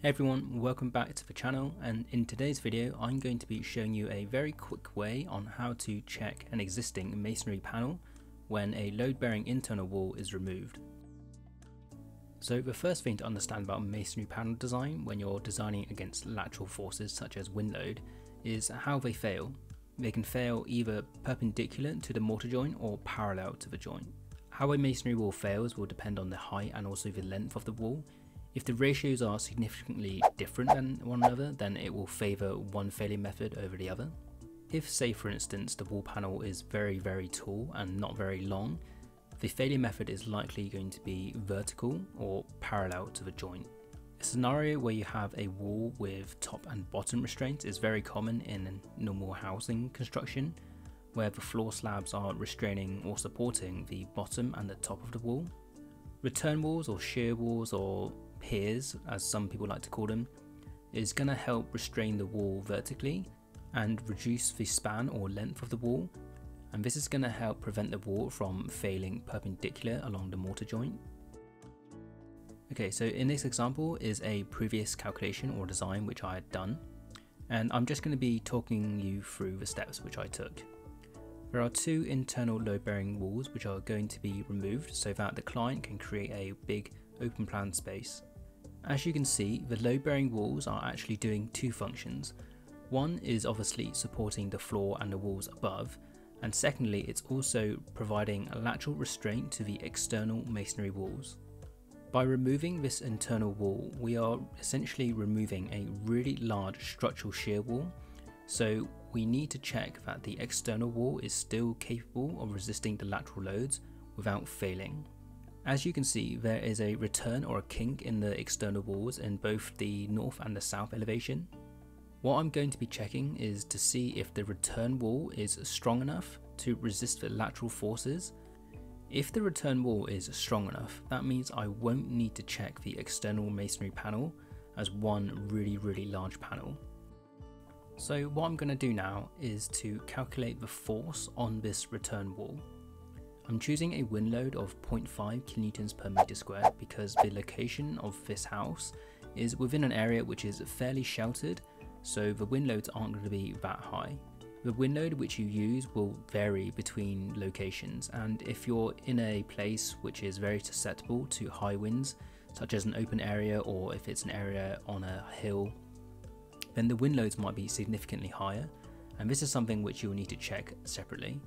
Hey everyone, welcome back to the channel and in today's video I'm going to be showing you a very quick way on how to check an existing masonry panel when a load bearing internal wall is removed. So the first thing to understand about masonry panel design when you're designing against lateral forces such as wind load is how they fail. They can fail either perpendicular to the mortar joint or parallel to the joint. How a masonry wall fails will depend on the height and also the length of the wall if the ratios are significantly different than one another, then it will favour one failure method over the other. If say for instance the wall panel is very very tall and not very long, the failure method is likely going to be vertical or parallel to the joint. A scenario where you have a wall with top and bottom restraints is very common in normal housing construction, where the floor slabs are restraining or supporting the bottom and the top of the wall. Return walls or shear walls or piers, as some people like to call them, is going to help restrain the wall vertically and reduce the span or length of the wall. And this is going to help prevent the wall from failing perpendicular along the mortar joint. Okay, so in this example is a previous calculation or design which I had done. And I'm just going to be talking you through the steps which I took. There are two internal load bearing walls which are going to be removed so that the client can create a big open plan space. As you can see, the load bearing walls are actually doing two functions. One is obviously supporting the floor and the walls above, and secondly, it's also providing a lateral restraint to the external masonry walls. By removing this internal wall, we are essentially removing a really large structural shear wall, so we need to check that the external wall is still capable of resisting the lateral loads without failing. As you can see, there is a return or a kink in the external walls in both the north and the south elevation. What I'm going to be checking is to see if the return wall is strong enough to resist the lateral forces. If the return wall is strong enough, that means I won't need to check the external masonry panel as one really really large panel. So what I'm going to do now is to calculate the force on this return wall. I'm choosing a wind load of 0.5 kilonewtons per meter squared because the location of this house is within an area which is fairly sheltered, so the wind loads aren't going to be that high. The wind load which you use will vary between locations, and if you're in a place which is very susceptible to high winds, such as an open area or if it's an area on a hill, then the wind loads might be significantly higher, and this is something which you'll need to check separately.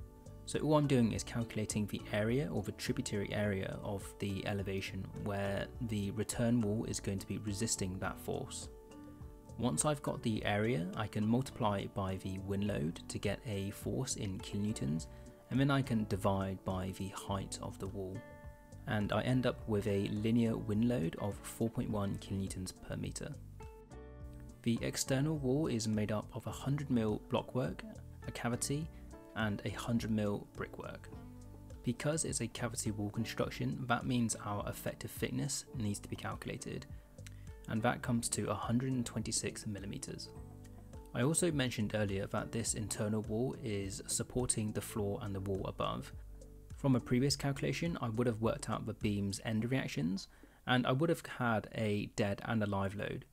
So all I'm doing is calculating the area or the tributary area of the elevation where the return wall is going to be resisting that force. Once I've got the area, I can multiply it by the wind load to get a force in kilonewtons, and then I can divide by the height of the wall. And I end up with a linear wind load of 4.1 kilonewtons per meter. The external wall is made up of 100mm blockwork, a cavity, and a 100mm brickwork. Because it's a cavity wall construction, that means our effective thickness needs to be calculated, and that comes to 126mm. I also mentioned earlier that this internal wall is supporting the floor and the wall above. From a previous calculation, I would have worked out the beam's end reactions, and I would have had a dead and a live load.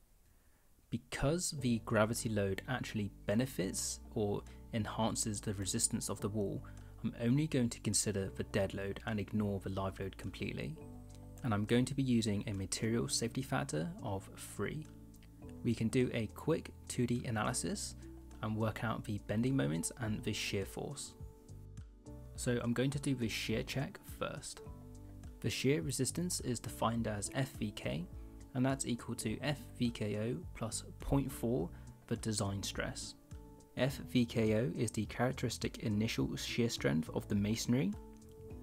Because the gravity load actually benefits or enhances the resistance of the wall, I'm only going to consider the dead load and ignore the live load completely. And I'm going to be using a material safety factor of 3. We can do a quick 2D analysis and work out the bending moments and the shear force. So I'm going to do the shear check first. The shear resistance is defined as FVK and that's equal to FVKO plus 0.4 the design stress. FVKO is the characteristic initial shear strength of the masonry.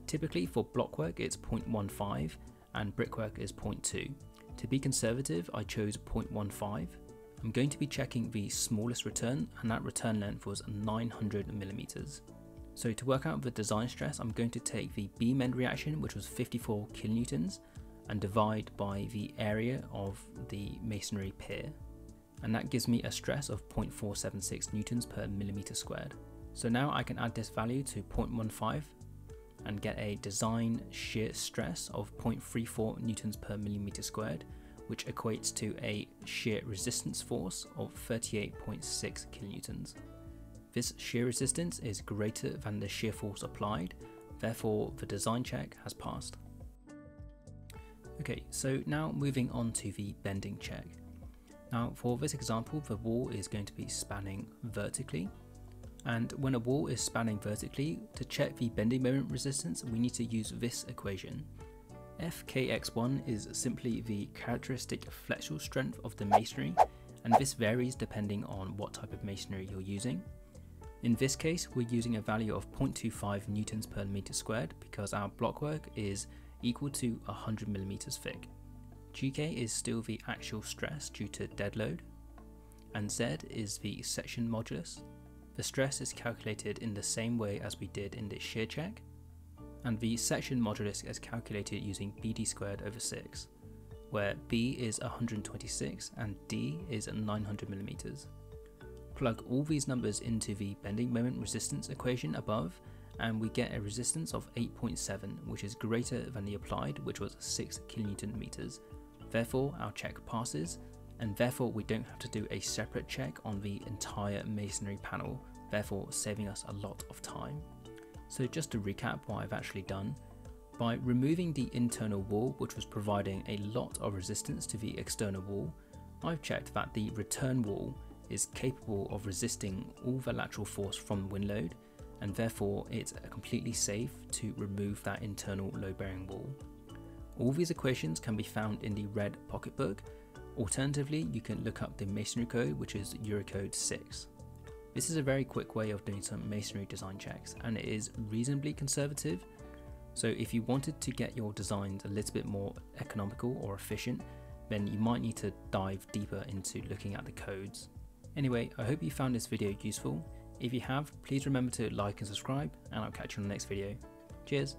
Typically for blockwork it's 0.15 and brickwork is 0.2. To be conservative I chose 0.15. I'm going to be checking the smallest return and that return length was 900 millimeters. So to work out the design stress I'm going to take the beam end reaction which was 54 kilonewtons and divide by the area of the masonry pier and that gives me a stress of 0.476 newtons per millimeter squared. So now I can add this value to 0.15 and get a design shear stress of 0.34 newtons per millimeter squared, which equates to a shear resistance force of 38.6 kilonewtons. This shear resistance is greater than the shear force applied, therefore the design check has passed. Okay, so now moving on to the bending check. Now for this example, the wall is going to be spanning vertically. And when a wall is spanning vertically, to check the bending moment resistance, we need to use this equation. Fkx1 is simply the characteristic flexural strength of the masonry, and this varies depending on what type of masonry you're using. In this case, we're using a value of 0.25 newtons per meter squared because our blockwork is equal to 100 millimeters thick. GK is still the actual stress due to dead load, and Z is the section modulus. The stress is calculated in the same way as we did in the shear check, and the section modulus is calculated using BD squared over 6, where B is 126 and D is 900 millimeters. Plug all these numbers into the bending moment resistance equation above and we get a resistance of 8.7 which is greater than the applied which was 6 kilonewton meters. Therefore our check passes and therefore we don't have to do a separate check on the entire masonry panel therefore saving us a lot of time. So just to recap what I've actually done, by removing the internal wall which was providing a lot of resistance to the external wall, I've checked that the return wall is capable of resisting all the lateral force from wind load and therefore it's completely safe to remove that internal load bearing wall. All these equations can be found in the red pocketbook. Alternatively, you can look up the masonry code which is Eurocode 6. This is a very quick way of doing some masonry design checks and it is reasonably conservative. So if you wanted to get your designs a little bit more economical or efficient, then you might need to dive deeper into looking at the codes. Anyway, I hope you found this video useful. If you have, please remember to like and subscribe, and I'll catch you on the next video. Cheers!